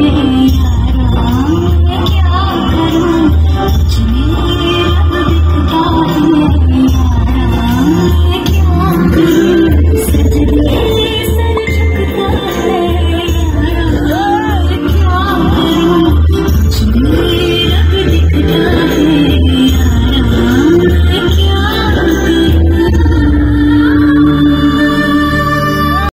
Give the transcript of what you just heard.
me.